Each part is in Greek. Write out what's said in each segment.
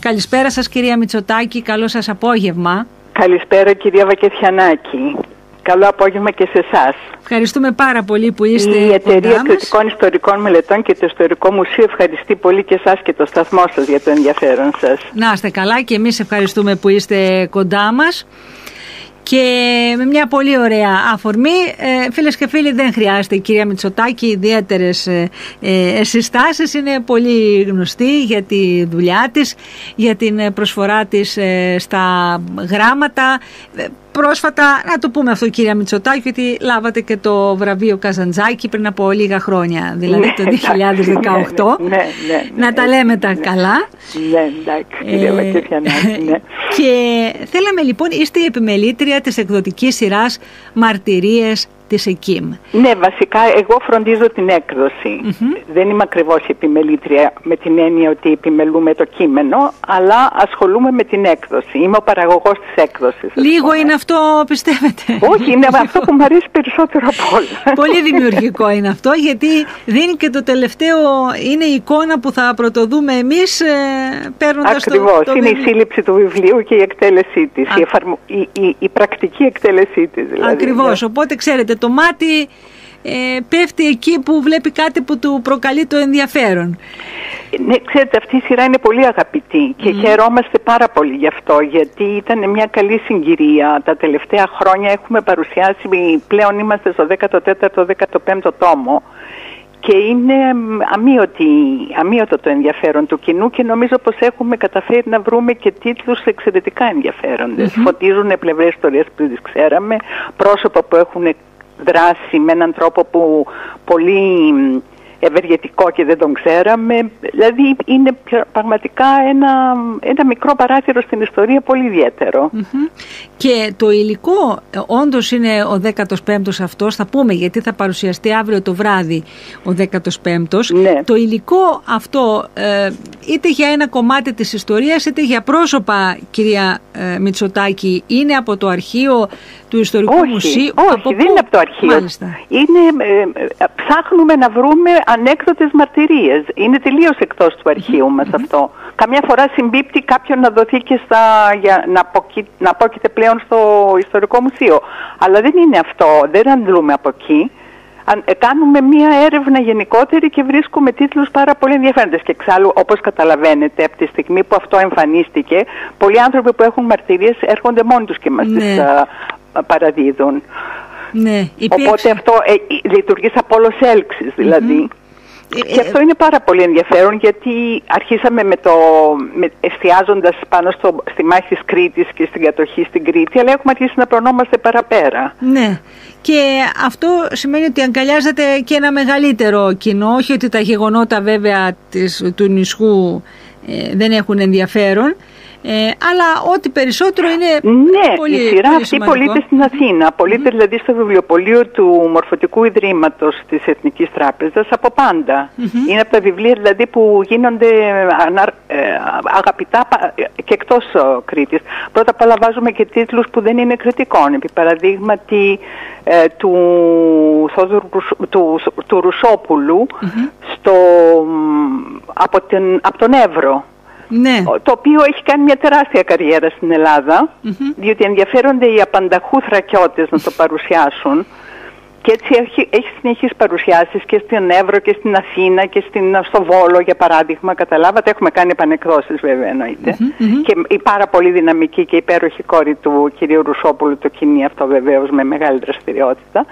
Καλησπέρα σας κυρία Μητσοτάκη, καλό σας απόγευμα. Καλησπέρα κυρία Βακεθιανάκη. Καλό απόγευμα και σε εσάς. Ευχαριστούμε πάρα πολύ που είστε Η Εταιρεία κοντά Κριτικών Ιστορικών Μελετών και το Ιστορικό Μουσείο ευχαριστεί πολύ και εσάς και το σταθμό σας για το ενδιαφέρον σας. Να είστε καλά και εμείς ευχαριστούμε που είστε κοντά μας. Και με μια πολύ ωραία αφορμή, ε, φίλες και φίλοι δεν χρειάζεται η κυρία Μητσοτάκη ιδιαίτερες ε, ε, συστάσεις, είναι πολύ γνωστή για τη δουλειά της, για την προσφορά της ε, στα γράμματα, ε, Πρόσφατα, να το πούμε αυτό κυρία Μητσοτάκη, ότι λάβατε και το βραβείο Καζαντζάκη πριν από λίγα χρόνια, δηλαδή το 2018. Ναι, ναι, ναι, να τα λέμε τα καλά. Ναι, εντάξει, κυρία Βακεθιανάκη, ναι. Και θέλαμε λοιπόν, είστε η επιμελήτρια της εκδοτικής σειράς Μαρτυρίες της ΕΚΙΜ. Ναι, βασικά εγώ φροντίζω την εκδοση Δεν είμαι ακριβώς επιμελήτρια με την έννοια ότι επιμελούμε το κείμενο, αλλά ασχολούμαι με την έκδοση. Είμαι ο παραγωγός της έκδοσης. ας Λίγο πούμε. είναι αυτό, πιστεύετε; Όχι, είναι αυτό που μου αρέσει περισσότερο από όλα. Πολύ δημιουργικό είναι αυτό γιατί δίνει και το τελευταίο, είναι η εικόνα που θα πρωτοδούμε εμείς ε, παίρνοντας το, Ακριβώς, το είναι η βιβλίο. σύλληψη του βιβλίου και η εκτέλεσή της, η, εφαρμο- η, η- η πρακτική εκτέλεσή της. Δηλαδή, Ακριβώς, ναι. οπότε ξέρετε το μάτι ε, πέφτει εκεί που βλέπει κάτι που του προκαλεί το ενδιαφέρον. Ναι, ξέρετε, αυτή η σειρά είναι πολύ αγαπητή και χαιρόμαστε πάρα πολύ γι' αυτό, γιατί ήταν μια καλή συγκυρία. Τα τελευταία χρόνια έχουμε παρουσιάσει, πλέον είμαστε στο 14ο, 15ο τόμο και είναι μ, αμύωτη, αμύωτο το ενδιαφέρον του κοινού και νομίζω πως έχουμε καταφέρει να βρούμε και τίτλους εξαιρετικά ενδιαφέροντες. Φωτίζουν πλευρές ιστορίες που δεν τις ξέραμε, πρόσωπα που έχουν δράσει με έναν τρόπο που πολύ μ, ευεργετικό και δεν τον ξέραμε. Δηλαδή είναι πια- πραγματικά ένα, ένα μικρό παράθυρο στην ιστορία πολύ ιδιαίτερο. Μμμ. Και το υλικό ε, όντως είναι ο 15ος αυτός, θα πούμε γιατί θα παρουσιαστεί αύριο το βράδυ ο 15ος. Ναι. Το υλικό αυτό ε, είτε για ένα κομμάτι της ιστορίας είτε για πρόσωπα κυρία ε, Μητσοτάκη είναι από το αρχείο του Ιστορικού όχι, Μουσείου; όχι, από δεν πού; είναι από το αρχείο. Μάλιστα. Είναι, ε, ε, ψάχνουμε να βρούμε ανέκδοτες μαρτυρίες. Είναι τελείως εκτός του αρχείου μας αυτό. Καμιά φορά συμπίπτει κάποιον να δοθεί και στα, για, να, αποκεί, να απόκειται πλέον στο Ιστορικό Μουσείο. Αλλά δεν είναι αυτό, δεν αντλούμε από εκεί. Αν- ε, Κάνουμε μία έρευνα γενικότερη και βρίσκουμε τίτλους πάρα πολύ ενδιαφέροντες. Και εξάλλου, όπως καταλαβαίνετε, από τη στιγμή που αυτό εμφανίστηκε, πολλοί άνθρωποι που έχουν μαρτυρίες έρχονται μόνοι τους και μας Ναι. τις α, α, παραδίδουν. Ναι, υπήρξε. Οπότε αυτό ε, ε, λειτουργεί σαν πόλος έλξης δηλαδή. Ε, Και αυτό είναι πάρα πολύ ενδιαφέρον γιατί αρχίσαμε με το, με, εστιάζοντας πάνω στο, στη μάχη της Κρήτης και στην κατοχή στην Κρήτη, αλλά έχουμε αρχίσει να προνόμαστε παραπέρα. Ναι. Και αυτό σημαίνει ότι αγκαλιάζεται και ένα μεγαλύτερο κοινό, όχι ότι τα γεγονότα βέβαια της, του νησχού ε, δεν έχουν ενδιαφέρον, ε, αλλά ό,τι περισσότερο είναι Ναι, πολύ, η σειρά πολύ αυτή σημαντικό. πωλείται στην Αθήνα. Πωλείται δηλαδή στο βιβλιοπωλείο του Μορφωτικού Ιδρύματος της Εθνικής Τράπεζας από πάντα. Είναι από τα βιβλία δηλαδή που γίνονται αναρ- ε, αγαπητά πα- και εκτός ε, Κρήτης. Πρώτα απ' όλα βάζουμε και τίτλους που δεν είναι κριτικών. Επί παραδείγματι ε, του, Θόδωρου Ρουσ- του, του ρουσοπουλου στο, μ, από, την, από τον Εύρο Ναι, το οποίο έχει κάνει μια τεράστια καριέρα στην ελλαδα διότι ενδιαφέρονται οι απανταχού θρακιώτες να το παρουσιάσουν και έτσι έχει, έχει συνεχείς παρουσιάσεις και στην Εύρο και στην Αθήνα και στην, στο Βόλο για παράδειγμα, καταλάβατε, έχουμε κάνει επανεκδόσεις βέβαια εννοείται. και η πάρα πολύ δυναμική και υπέροχη κόρη του κυρίου Ρουσόπουλου το κοινεί αυτό βεβαίως με μεγάλη δραστηριότητα.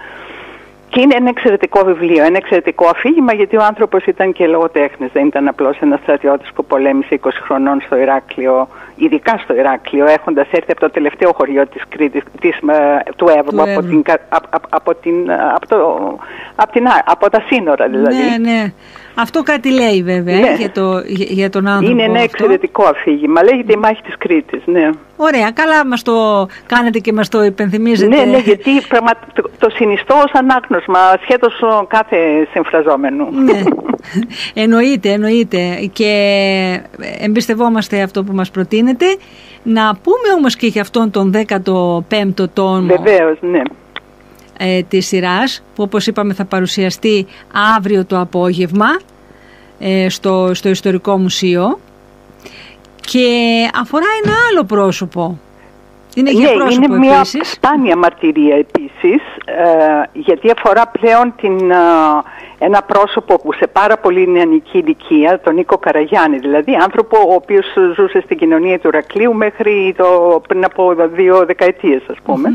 Και είναι ένα εξαιρετικό βιβλίο, ένα εξαιρετικό αφήγημα γιατί ο άνθρωπος ήταν και λογοτέχνης, δεν ήταν απλώς ένας στρατιώτης που πολέμησε 20 χρονών στο Ηράκλειο, ειδικά στο Ηράκλειο, έχοντας έρθει από το τελευταίο χωριό της Κρήτης, της, ε, του Εύρου, Του από, Εύρου. την, κα- απ- απ- από, την, από, το, από, την, α- από τα σύνορα δηλαδή. ναι, ναι. Αυτό κάτι λέει βέβαια Ναι. για, το, για, για τον άνθρωπο Είναι ένα αυτό. εξαιρετικό αφήγημα, λέγεται η μάχη της Κρήτης, ναι. Ωραία, καλά μας το κάνετε και μας το υπενθυμίζετε. Ναι, ναι, γιατί πραγμα... το, το συνιστώ ως ανάγνωσμα σχέτως ο κάθε συμφραζόμενου. Ναι, εννοείται, εννοείται και εμπιστευόμαστε αυτό που μας προτείνετε. Να πούμε όμως και για αυτόν τον 15ο τόμο Βεβαίως, ναι. Ε, της σειράς που όπως είπαμε θα παρουσιαστεί αύριο το απόγευμα ε, στο, στο Ιστορικό Μουσείο. Και αφορά ένα άλλο πρόσωπο. Είναι, ναι, είναι μια σπάνια μαρτυρία επίσης ε, γιατί αφορά πλέον την, ε, ένα πρόσωπο που σε πάρα πολύ νεανική ηλικία, τον Νίκο Καραγιάννη δηλαδή, άνθρωπο ο οποίος ζούσε στην κοινωνία του Ρακλείου μέχρι το, πριν από δύο δεκαετίες ας πούμε,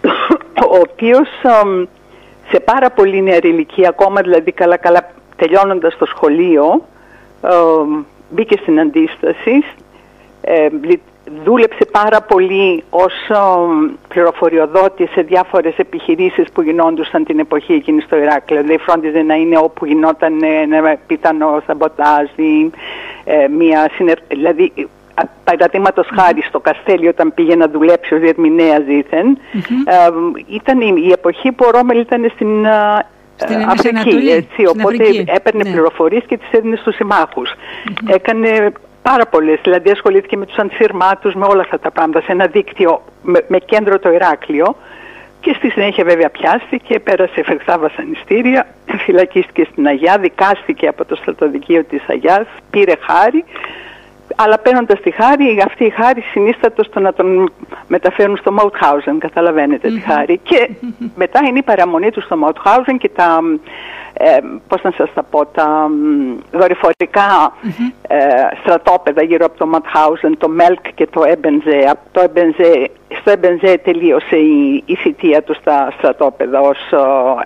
ο οποίος σε πάρα πολύ νεαρή ηλικία, ακόμα δηλαδή καλά καλά τελειώνοντας το σχολείο, μπήκε στην αντίσταση, ε, δούλεψε πάρα πολύ ως πληροφοριοδότης σε διάφορες επιχειρήσεις που γινόντουσαν την εποχή εκείνη στο Ηράκλειο. Δηλαδή φρόντιζε να είναι όπου γινόταν ένα πιθανό σαμποτάζ ή ε, μια συνεργασία. Δηλαδή παραδείγματο χάρη στο Καστέλιο όταν πήγε να δουλέψει ως διερμηνέα δήθεν, ε, ήταν η, εποχή που ο Ρόμελ ήταν στην ε, στην Αφρική, έτσι, οπότε έπαιρνε ναι. πληροφορίες και τις έδινε στους συμμάχους. Έκανε πάρα πολλές. Δηλαδή ασχολήθηκε με τους αντισυρμάτου, με όλα αυτά τα πράγματα, σε ένα δίκτυο με, κέντρο το Ηράκλειο. Και στη συνέχεια βέβαια πιάστηκε, πέρασε φεχτά βασανιστήρια, φυλακίστηκε στην Αγιά, δικάστηκε από το στρατοδικείο της Αγιάς, πήρε χάρη, αλλά παίρνοντας τη χάρη, αυτή η χάρη συνίστατο στο να τον μεταφέρουν στο Μαουτχάουζεν, καταλαβαίνετε τη χάρη. Και μετά είναι η παραμονή του στο Μαουτχάουζεν και τα ε, πώς να σας τα πω, τα δορυφορικά ε, στρατόπεδα γύρω από το Ματχάουζεν, το Μέλκ και το Έμπενζε. Το Έμπενζε στο Έμπενζε τελείωσε η, η θητεία του στα στρατόπεδα ως ε,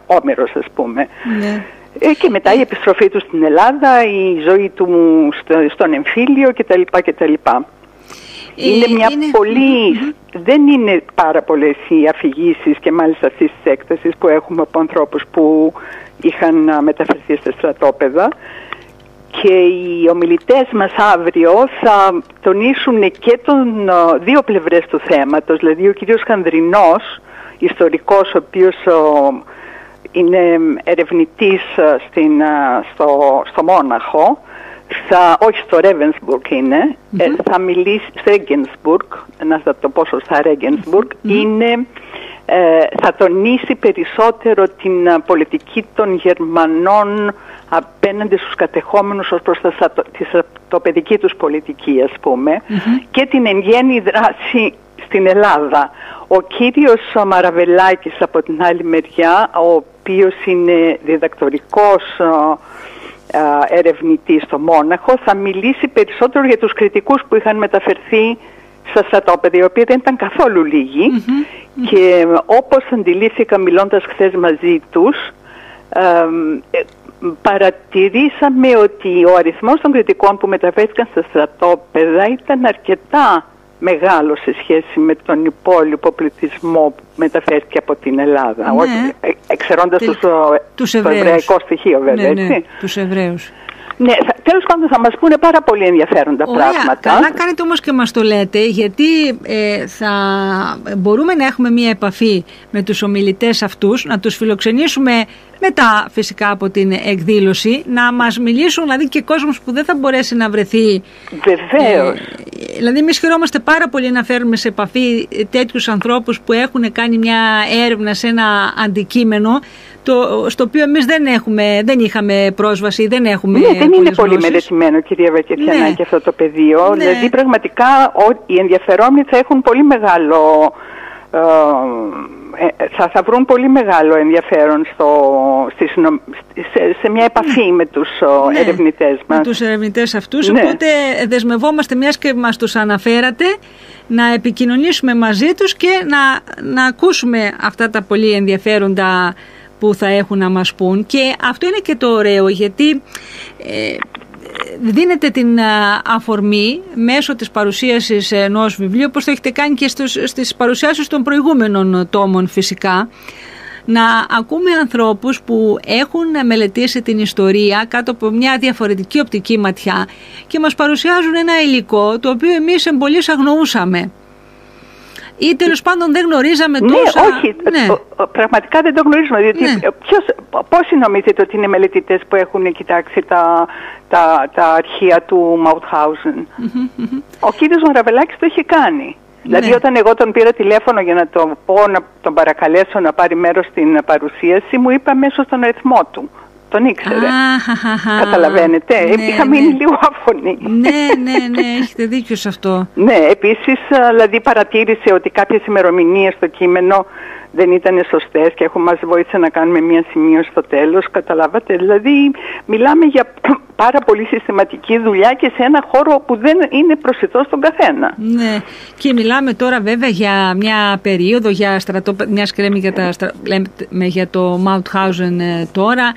όμηρος ας πούμε. Ναι. Ε, και μετά η επιστροφή του στην Ελλάδα, η ζωή του στο, στον εμφύλιο κτλ. κτλ. Ε, είναι μια πολυ Δεν είναι πάρα πολλές οι αφηγήσεις και μάλιστα αυτή τη έκταση που έχουμε από ανθρώπους που είχαν μεταφερθεί στα στρατόπεδα και οι ομιλητές μας αύριο θα τονίσουν και των δύο πλευρές του θέματος, δηλαδή ο κύριος Χανδρινός, ιστορικός ο οποίος είναι ερευνητής στην, στο, στο Μόναχο, θα, όχι στο Ρέβενσμπουργκ είναι, ε, θα μιλήσει στο Ρέγγενσμπουργκ, να θα το πω σωστά είναι ε, θα τονίσει περισσότερο την ε, πολιτική των Γερμανών απέναντι στους κατεχόμενους ως προς τη στρατοπεδική τους πολιτική ας πουμε και την εν δράση στην Ελλάδα. Ο κύριος Μαραβελάκης από την άλλη μεριά, ο οποίος είναι διδακτορικός ε, ερευνητής στο Μόναχο, θα μιλήσει περισσότερο για τους κριτικούς που είχαν μεταφερθεί στα στρατόπεδα, οι οποίοι δεν ήταν καθόλου και όπως αντιλήφθηκα μιλώντας χθες μαζί τους, ε, παρατηρήσαμε ότι ο αριθμός των κριτικών που μεταφέρθηκαν στα στρατόπεδα ήταν αρκετά μεγάλο σε σχέση με τον υπόλοιπο πληθυσμό που μεταφέρθηκε από την Ελλάδα. Ναι. Όχι, ε, εξαιρώντας τους, τους το εβραϊκό στοιχείο βέβαια, ναι, ναι, τους Εβραίους. Ναι, τέλος πάντων θα μας πούνε πάρα πολύ ενδιαφέροντα Ωραία, πράγματα. Καλά κάνετε όμως και μας το λέτε, γιατί ε, θα μπορούμε να έχουμε μία επαφή με τους ομιλητές αυτούς, να τους φιλοξενήσουμε μετά φυσικά από την εκδήλωση, να μας μιλήσουν δηλαδή και κόσμος που δεν θα μπορέσει να βρεθεί. Βεβαίως. Ε, δηλαδή εμείς χαιρόμαστε πάρα πολύ να φέρουμε σε επαφή τέτοιους ανθρώπους που έχουν κάνει μια έρευνα σε ένα αντικείμενο το, στο οποίο εμείς δεν, έχουμε, δεν είχαμε πρόσβαση, δεν έχουμε Ναι, δεν είναι πολύ μελετημένο κυρία Βακετιανάκη ναι. αυτό το πεδίο. Ναι. Δηλαδή πραγματικά οι ενδιαφερόμενοι θα έχουν πολύ μεγάλο... Ε, ε, θα, θα βρουν πολύ μεγάλο ενδιαφέρον στο, στη, σε, σε, μια επαφή με τους ναι, ερευνητές μας. Με τους ερευνητές αυτούς, ναι. οπότε δεσμευόμαστε μιας και μας τους αναφέρατε να επικοινωνήσουμε μαζί τους και να, να ακούσουμε αυτά τα πολύ ενδιαφέροντα που θα έχουν να μας πούν και αυτό είναι και το ωραίο γιατί ε, δίνετε την αφορμή μέσω της παρουσίασης ενός βιβλίου όπως το έχετε κάνει και στους, στις παρουσιάσεις των προηγούμενων τόμων φυσικά να ακούμε ανθρώπους που έχουν μελετήσει την ιστορία κάτω από μια διαφορετική οπτική ματιά και μας παρουσιάζουν ένα υλικό το οποίο εμείς εμπολής αγνοούσαμε ή τέλος πάντων δεν γνωρίζαμε ναι, τόσα. Όχι, ναι, όχι. Πραγματικά δεν το γνωρίζουμε. Διότι ναι. ποιος, πόσοι νομίζετε ότι είναι μελετητές που έχουν κοιτάξει τα, τα, τα αρχεία του Μαουτχάουζεν; Ο κύριος Μαραβελάκη το έχει κάνει. Δηλαδή ναι. όταν εγώ τον πήρα τηλέφωνο για να τον πω, να τον παρακαλέσω να πάρει μέρος στην παρουσίαση, μου είπε αμέσως τον αριθμό του. Τον ήξερε. Αχαχαχα. Καταλαβαίνετε, Ναι, είχα ναι. μείνει λίγο άφωνη. Ναι, ναι, ναι, έχετε δίκιο σε αυτό. Ναι, επίσης δηλαδή παρατήρησε ότι κάποιες ημερομηνίες στο κείμενο δεν ήταν σωστές και έχω μας βοήθησε να κάνουμε μια σημείωση στο τέλος, καταλάβατε; Δηλαδή μιλάμε για πάρα πολύ συστηματική δουλειά και σε ένα χώρο που δεν είναι προσιτό στον καθένα. Ναι, και μιλάμε τώρα βέβαια για μια περίοδο, για στρατόπεδα, μια σκρέμη για, τα, στρα- λέμε για το Mauthausen ε, τώρα.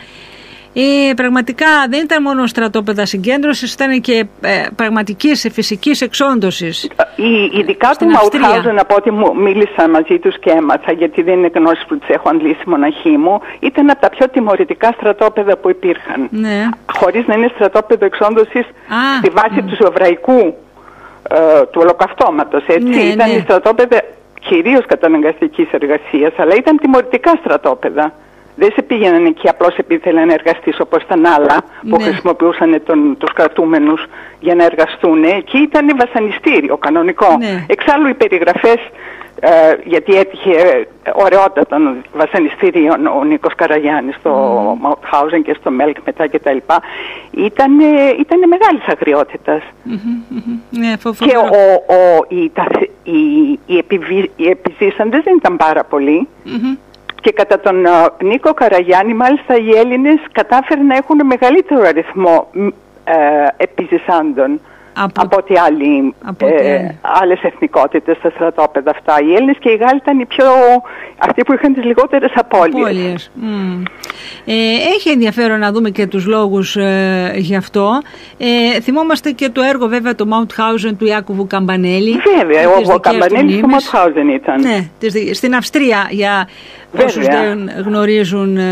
Ε, πραγματικά δεν ήταν μόνο στρατόπεδα συγκέντρωσης, ήταν και ε, πραγματικής φυσικής εξόντωσης. Η, ειδικά του Στην Αυστρία. Μαουτχάουζεν, από ό,τι μου μίλησα μαζί τους και έμαθα, γιατί δεν είναι γνώση που τις έχω αντλήσει μοναχή μου, ήταν από τα πιο τιμωρητικά στρατόπεδα που υπήρχαν. Ναι. Χωρίς να είναι στρατόπεδο εξόντωσης Α, στη βάση του εβραϊκού ε, του ολοκαυτώματος, έτσι. Ναι, ήταν ναι. στρατόπεδα κυρίως καταναγκαστικής εργασίας, αλλά ήταν τιμωρητικά στρατόπεδα. Δεν σε πήγαιναν εκεί απλώς επειδή ήθελαν να εργαστείς όπως τα άλλα που Ναι. χρησιμοποιούσαν τον, τους κρατούμενους για να εργαστούν. Εκεί ήταν βασανιστήριο κανονικό. Ναι. Εξάλλου οι περιγραφές, ε, γιατί έτυχε ε, ωραιότατων βασανιστήριων ο Νίκος Καραγιάννης στο Μαουτχάουζεν και στο Μέλκ μετά κτλ. Ήταν, ήταν μεγάλης αγριότητας. Μμμ, μμμ. Ναι, φο- Και φοβερό. ο, ο, οι, τα, οι, οι, επιβι- οι επιζήσαντες δεν ήταν πάρα πολλοί. Μμμ. Και κατά τον ε, Νίκο Καραγιάννη, μάλιστα οι Έλληνες κατάφεραν να έχουν μεγαλύτερο αριθμό μ, ε, επιζησάντων Από- από, ό,τι άλλοι, από ό,τι ε, άλλοι. άλλες εθνικότητες στα στρατόπεδα αυτά. Οι Έλληνες και οι Γάλλοι ήταν οι πιο, αυτοί που είχαν τις λιγότερες απώλειες. Απώλειες. Μμ. Ε, έχει ενδιαφέρον να δούμε και τους λόγους ε, γι' αυτό. Ε, θυμόμαστε και το έργο βέβαια το Mauthausen του Ιάκωβου Καμπανέλη. Βέβαια, με ο, τις ο δικές του Καμπανέλης του μνήμες. Μοτχάουζεν ήταν. Ναι, τις δι- στην Αυστρία για Βέβαια. όσους δεν γνωρίζουν. ε,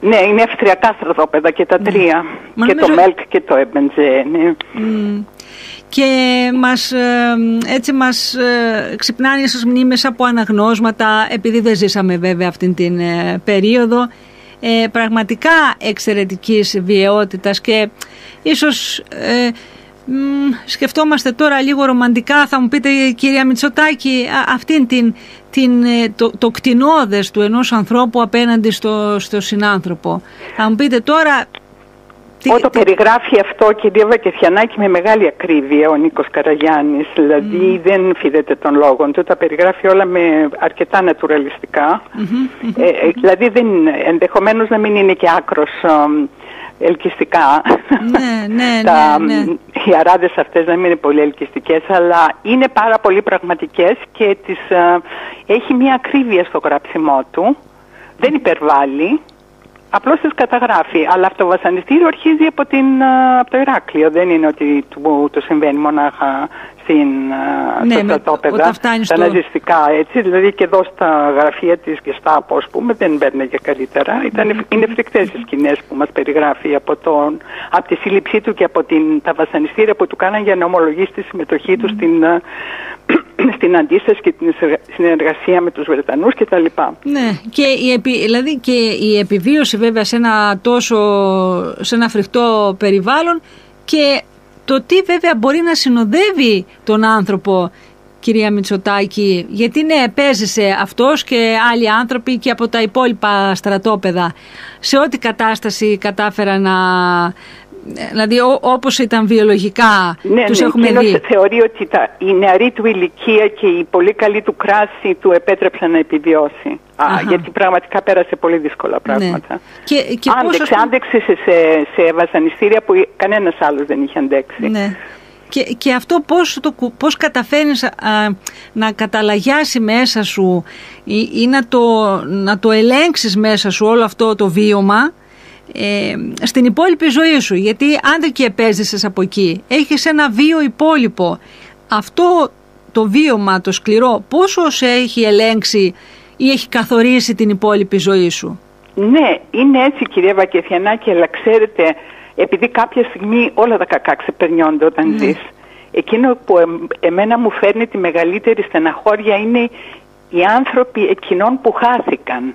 Ναι, είναι αυστριακά στρατόπεδα και τα τρία. Μα και νομίζω- το Μέλκ και το Έμπεντζε. Ναι. μ, και μας, ε, έτσι μας ε, ξυπνάνε στις μνήμες από αναγνώσματα επειδή δεν ζήσαμε βέβαια αυτήν την ε, περίοδο ε, πραγματικά εξαιρετικής βιαιότητας και ίσως ε, μ, σκεφτόμαστε τώρα λίγο ρομαντικά θα μου πείτε κυρία Μητσοτάκη α- αυτήν την, την, ε, το, το κτηνώδες του ενός ανθρώπου απέναντι στο, στο συνάνθρωπο. Θα μου πείτε τώρα τι- Όταν περιγράφει αυτό κυρία Βακεθιανάκη με μεγάλη ακρίβεια ο Νίκος Καραγιάννης, δηλαδή δεν φίδεται των λόγων του, τα περιγράφει όλα με αρκετά νατουραλιστικά. Ε, ε, δηλαδή δεν, ενδεχομένως να μην είναι και άκρος εμ, ελκυστικά. Ναι, ναι, τα, ναι, ναι. Οι αράδες αυτές να μην είναι πολύ ελκυστικές, αλλά είναι πάρα πολύ πραγματικές και τις, ε, έχει μια ακρίβεια στο γράψιμό του. Δεν υπερβάλλει, Απλώς τις καταγράφει, αλλά αυτό το βασανιστήριο αρχίζει από, την, α, από το Ηράκλειο. Δεν είναι ότι του, το συμβαίνει μονάχα στην, α, Ναι, στα με- στρατόπεδα, όταν φτάνει τα στο- ναζιστικά έτσι. Δηλαδή και εδώ στα γραφεία της Γεστάπο, ας πούμε, δεν παίρνει και καλύτερα. Ήταν, είναι φρικτές οι σκηνές που μας περιγράφει από, τον, από τη σύλληψή του και από την, τα βασανιστήρια που του κάναν για να ομολογήσει τη συμμετοχή του στην, α, στην αντίσταση και την συνεργασία με τους Βρετανούς κτλ. Ναι, και η, επι, δηλαδή και η επιβίωση βέβαια σε ένα τόσο, σε ένα φρικτό περιβάλλον και το τι βέβαια μπορεί να συνοδεύει τον άνθρωπο κυρία Μητσοτάκη, γιατί ναι επέζησε αυτός και άλλοι άνθρωποι και από τα υπόλοιπα στρατόπεδα σε ό,τι κατάσταση κατάφεραν να δηλαδή ό, όπως ήταν βιολογικά ναι, τους ναι, έχουμε εκείνος δει. θεωρεί ότι τα, η νεαρή του ηλικία και η πολύ καλή του κράση του επέτρεψαν να επιβιώσει. Α, Αχα. γιατί πραγματικά πέρασε πολύ δύσκολα πράγματα. Ναι. Και, και πώς, άντεξε, ας πούμε- άντεξε σε, σε, σε βασανιστήρια που κανένας άλλος δεν είχε αντέξει. Ναι. Και, και αυτό πώς, το, κου- πώς καταφέρνεις α, να καταλαγιάσει μέσα σου ή, ή να, το, να το ελέγξεις μέσα σου όλο αυτό το βίωμα ε, στην υπόλοιπη ζωή σου. Γιατί αν δεν και επέζησες από εκεί, έχεις ένα βίο υπόλοιπο. Αυτό το βίωμα, το σκληρό, πόσο σε έχει ελέγξει ή έχει καθορίσει την υπόλοιπη ζωή σου; Ναι, είναι έτσι κυρία Βακεθιανάκη, αλλά ξέρετε, επειδή κάποια στιγμή όλα τα κακά ξεπερνιόνται όταν Ναι. ζεις, εκείνο που εμ- εμένα μου φέρνει τη μεγαλύτερη στεναχώρια είναι οι άνθρωποι εκείνων που χάθηκαν.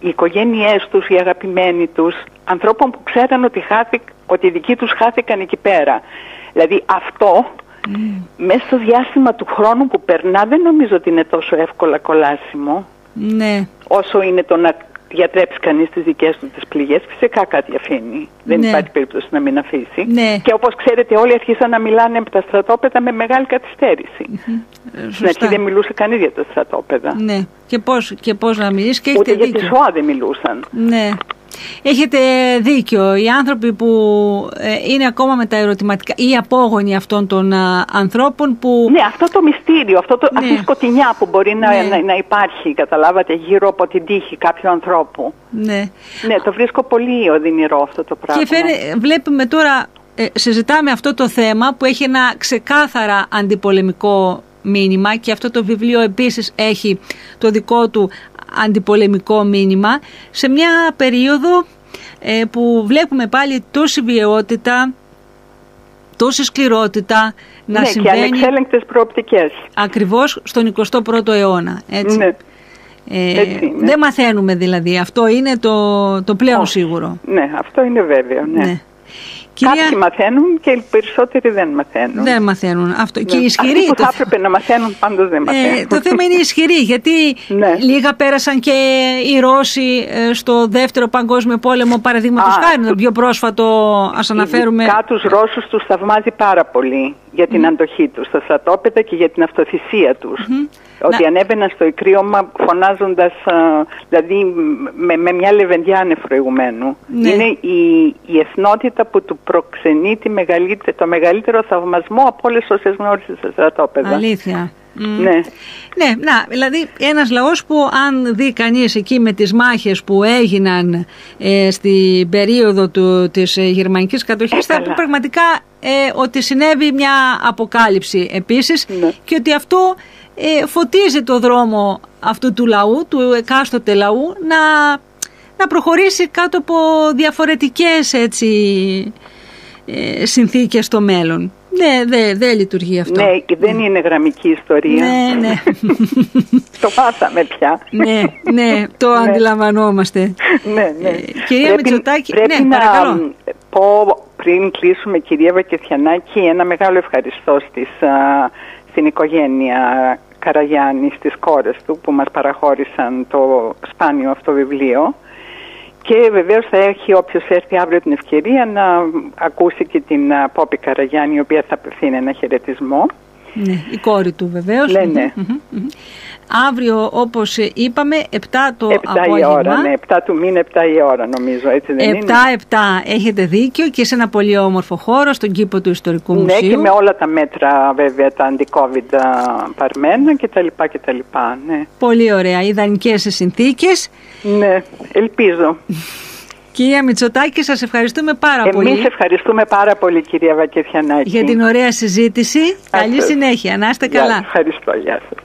Οι οικογένειές τους, οι αγαπημένοι τους, ανθρώπων που ξέραν ότι, χάθηκ, ότι οι δικοί τους χάθηκαν εκεί πέρα. Δηλαδή αυτό, μέσα στο διάστημα του χρόνου που περνά, δεν νομίζω ότι είναι τόσο εύκολα κολλάσιμο Ναι. όσο είναι το να διατρέψει κανείς τις δικές του τις πληγές, φυσικά κάτι αφήνει. Δεν Ναι. υπάρχει περίπτωση να μην αφήσει. Ναι. Και όπως ξέρετε, όλοι αρχίσαν να μιλάνε από τα στρατόπεδα με μεγάλη καθυστέρηση. Ε, Στην αρχή δεν μιλούσε κανείς για τα στρατόπεδα. Ναι. Και πώς, και πώς να μιλήσει και Ούτε έχετε για τη δίκιο. ΣΟΑ δεν μιλούσαν. Ναι. Έχετε δίκιο. Οι άνθρωποι που ε, είναι ακόμα με τα ερωτηματικά, οι απόγονοι αυτών των α, ανθρώπων που. Ναι, αυτό το μυστήριο, αυτό το, Ναι. αυτή η σκοτεινιά που μπορεί να, Ναι. να, να υπάρχει, καταλάβατε, γύρω από την τύχη κάποιου ανθρώπου. Ναι. Ναι, το βρίσκω πολύ οδυνηρό αυτό το πράγμα. Και φέρε, βλέπουμε τώρα, ε, συζητάμε αυτό το θέμα που έχει ένα ξεκάθαρα αντιπολεμικό μήνυμα και αυτό το βιβλίο επίσης έχει το δικό του αντιπολεμικό μήνυμα σε μια περίοδο ε, που βλέπουμε πάλι τόση βιαιότητα, τόση σκληρότητα να ναι, και συμβαίνει ανεξέλεγκτες προοπτικές. ακριβώς στον 21ο αιώνα. Έτσι. Ναι. Ε, έτσι είναι. δεν μαθαίνουμε δηλαδή. Αυτό είναι το, το πλέον Όχι. σίγουρο. Ναι, αυτό είναι βέβαιο. Ναι. Ναι. Κάποιοι μαθαίνουν και οι περισσότεροι δεν μαθαίνουν. Δεν μαθαίνουν. Αυτό. Ναι. Και οι ισχυροί. Αυτοί που το, θα έπρεπε να μαθαίνουν πάντως δεν μαθαίνουν. ε, το θέμα είναι οι ισχυροί, γιατί Ναι. λίγα πέρασαν και οι Ρώσοι ε, στο δεύτερο παγκόσμιο πόλεμο, παραδείγματος Α, χάρη, το το- πιο πρόσφατο, ας αναφέρουμε. Ειδικά τους Ρώσους τους θαυμάζει πάρα πολύ για την αντοχή τους στα στρατόπεδα και για την αυτοθυσία τους. Ότι Να- ανέβαιναν στο ικρίωμα φωνάζοντας, α, δηλαδή με, με μια λεβεντιά ανεφροηγουμένου. Ναι. Είναι η, η εθνότητα που του προξενεί τη μεγαλύτερη, το μεγαλύτερο θαυμασμό από όλες όσες γνώρισε στα στρατόπεδα. Αλήθεια. Μμ. Ναι. Ναι, να, δηλαδή ένας λαός που αν δει κανείς εκεί με τις μάχες που έγιναν ε, στην περίοδο του, της ε, γερμανικής κατοχής θα καλά. πει πραγματικά ε, ότι συνέβη μια αποκάλυψη επίσης Ναι. και ότι αυτό ε, φωτίζει το δρόμο αυτού του λαού, του εκάστοτε λαού να, να προχωρήσει κάτω από διαφορετικές έτσι, ε, συνθήκες στο μέλλον. Ναι, δεν δεν λειτουργεί αυτό. Ναι, και δεν είναι γραμμική ιστορία. Ναι, ναι. το μάθαμε πια. ναι, ναι, το Ναι. αντιλαμβανόμαστε. ναι, ναι. Ε, κυρία Μητσοτάκη, πρέπει ναι, να παρακαλώ. μ, πω πριν κλείσουμε κυρία Βακεθιανάκη ένα μεγάλο ευχαριστώ στις, α, στην οικογένεια Καραγιάννη, στις κόρες του που μας παραχώρησαν το σπάνιο αυτό βιβλίο και βεβαίως θα έχει όποιος έρθει αύριο την ευκαιρία να ακούσει και την α, Πόπη Καραγιάννη η οποία θα απευθύνει ένα χαιρετισμό. Ναι, η κόρη του βεβαίως. Ναι, ναι. Μμμ, μμμ. Αύριο, όπως είπαμε, 7 το 7 η απόγευμα. ώρα, ναι, 7 του μήνα, 7 η ώρα νομίζω, έτσι δεν είναι; 7-7 έχετε δίκιο και σε ένα πολύ όμορφο χώρο στον κήπο του Ιστορικού Ναι, Μουσείου. και με όλα τα μέτρα βέβαια τα αντι-COVID α, παρμένα και τα λοιπά και τα λοιπά, ναι. Πολύ ωραία, ιδανικές συνθήκες. Ναι, ελπίζω. Κυρία Μητσοτάκη, σας ευχαριστούμε πάρα πολύ Εμείς ευχαριστούμε πάρα πολύ κυρία Βακεφιανάκη. για την ωραία συζήτηση. Καλή σας. συνέχεια, να είστε Γεια καλά. σας, Ευχαριστώ, γεια σας.